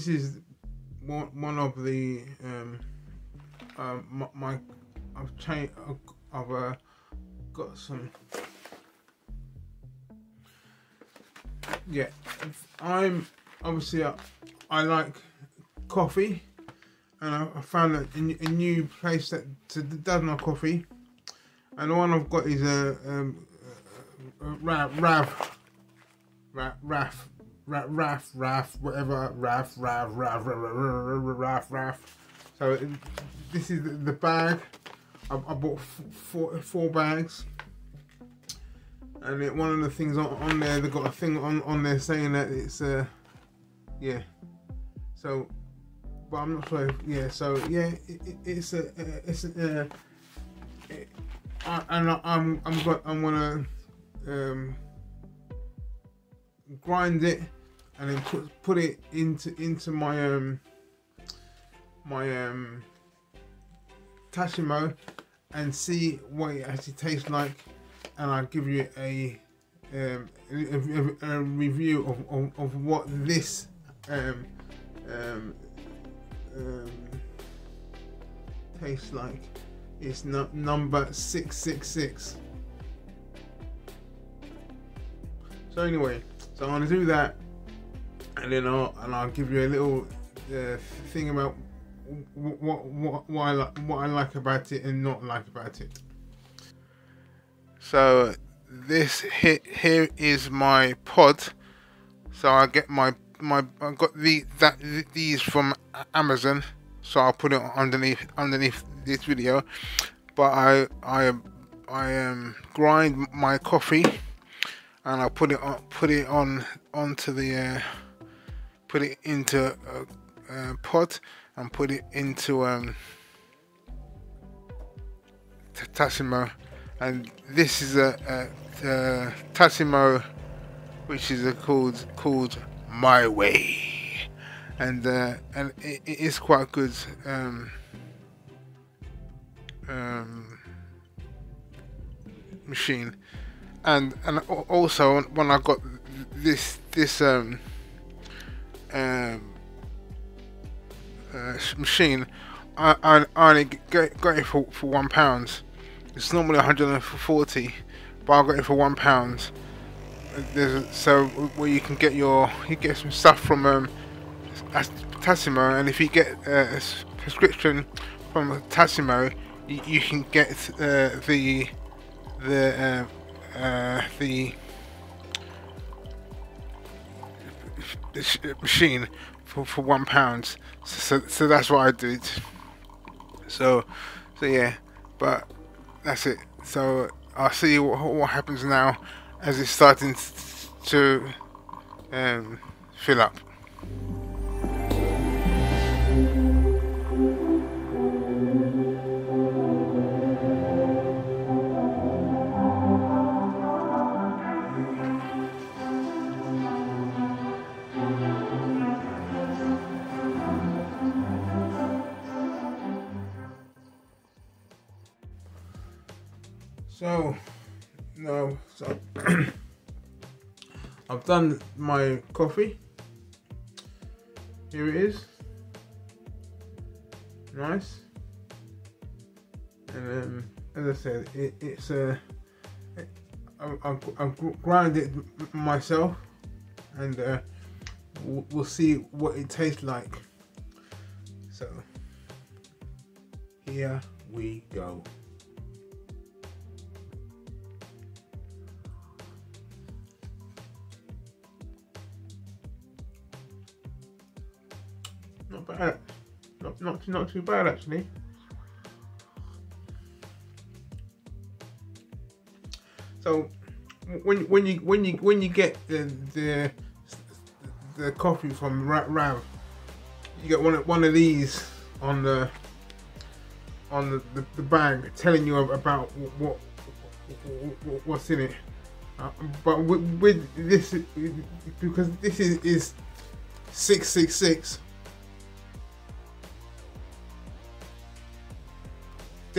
this is one one of the um, uh, my, my I've changed. I've uh, got some. Yeah, I'm obviously I, I like coffee, and I, I found a, a new place that does my coffee, and the one I've got is a, um, a, a Rav Rav Rav Rav Rav whatever Rav Rav Rav Rav Rav Rav. So this is the bag. I, bought four four bags and it, one of the things on, on there, they've got a thing on, on there saying that it's uh yeah. So, but I'm not sure. If, yeah. So yeah, it, it, it's a it's a. Uh, it, I, and I, I'm I'm I'm gonna um grind it and then put put it into into my um my um Tassimo and see what it actually tastes like and I'll give you a um, a, a, a, review of, of, of, what this um, um, um tastes like. It's not number 666. So anyway, so I'm gonna do that, and then I'll and I'll give you a little uh, thing about what what what I like what I like about it and not like about it. So this here, here is my pod. So I get my my I got the that these from Amazon. So I'll put it underneath underneath this video. But I I I um grind my coffee and I put it on put it on onto the uh, put it into a, a pot and put it into um Tassimo and this is a, a, a Tassimo which is called called My Way. And uh, and it, it is quite good um, um, machine. And and also when I got this this um, machine I, I, I only got, it for, for one pound it's normally 140, but I got it for one pound. There's so where you can get your you get some stuff from um, Tassimo, and if you get uh, a prescription from Tassimo, you, you can get uh, the the uh, uh, the machine for, for one pound so, so that's what I did so so yeah but that's it. So I'll see what, what happens now as it's starting to um, fill up. So, no, so I've done my coffee. Here it is. Nice. And um, as I said, it, it's a. Uh, I, I, I ground it myself, and uh, we'll see what it tastes like. So, here we go. Bad. Not not not too bad actually. So when when you when you when you get the the the coffee from Rav, you get one of one of these on the on the, the, the bag telling you about what, what what's in it. Uh, but with, with, this because this is is six six six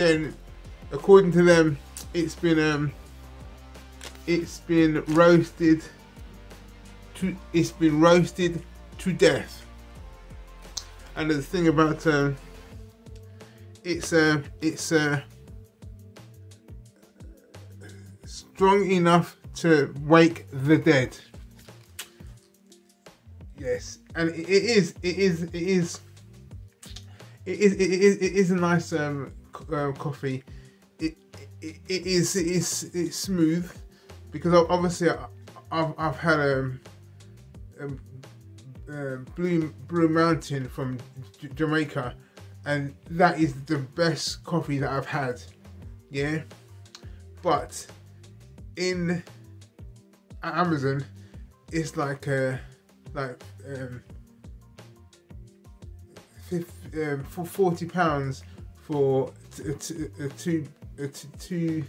then according to them, it's been um, it's been roasted to it's been roasted to death. and the thing about um, it's uh, it's uh, strong enough to wake the dead. Yes, and it is it is it is it is it is, it is a nice um, uh, coffee. It, it it is it is it's smooth because obviously I, have I've had a, a, a Blue Blue Mountain from J Jamaica, and that is the best coffee that I've had. Yeah, but in Amazon, it's like a like um, 50, um, for forty pounds for uh, two uh, two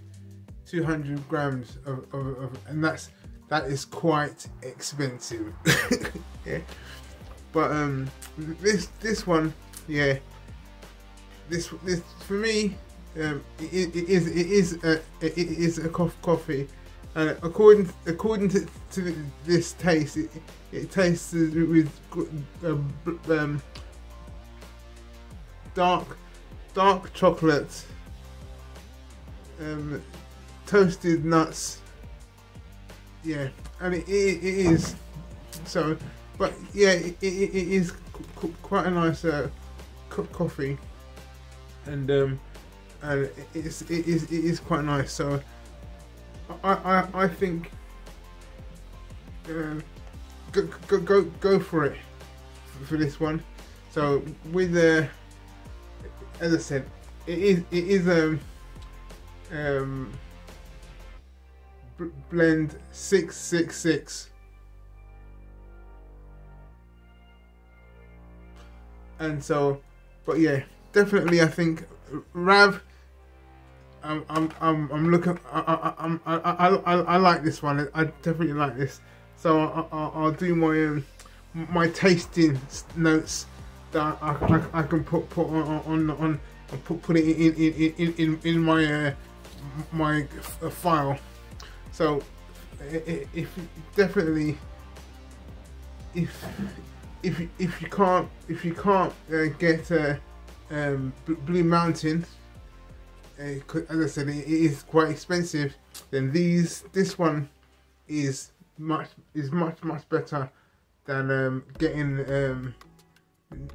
two hundred grams of, of, of, and that's that is quite expensive. yeah, but um, this this one, yeah, this this for me, um, it, it is it is a, it is a coffee. And according according to, to this taste, it, it tastes with um, um, dark dark chocolate, um, toasted nuts. Yeah, and it, it, it is so. But yeah, it, it, it is quite a nice uh, coffee, and um, and it is it is it is quite nice. So I, I, I think uh, go, go, go, go for it for this one. So with the, uh, as I said, it is it is a um, blend six six six. And so, but yeah, definitely I think Rav I'm, I'm, I'm, I'm looking. I, I, I, I, I, I like this one. I definitely like this. So I, will do my um, my tasting notes that I, I, I can put put on on, on put put it in in in in, in my uh, my file. So if definitely if if if you can't if you can't uh, get uh, um, Blue Mountain as I said, it is quite expensive. Then these, this one is much is much much better than um, getting um,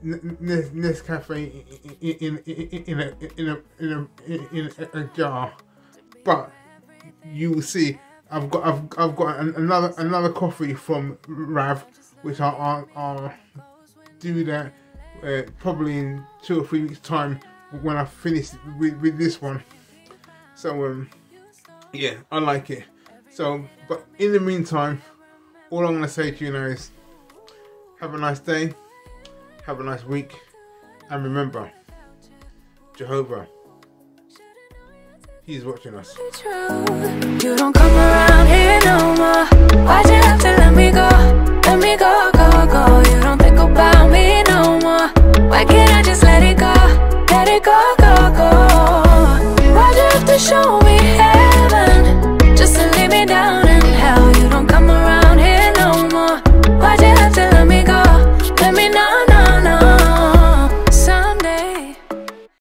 Nescafe in in, in, a, in, a, in, a, in a jar. But you will see, I've got I've, I've got another another coffee from Rav, which I'll, I'll, I'll do that uh, probably in two or three weeks time when I finish with, with this one. So um, yeah, I like it. So, but in the meantime, all I'm gonna say to you now is, have a nice day, have a nice week. And remember, Jehovah, He's watching us. You don't come around here no more. Why'd you have to let me go? Let me go, go, go. You don't think about me no more. Why can't I just let it go? Let it go.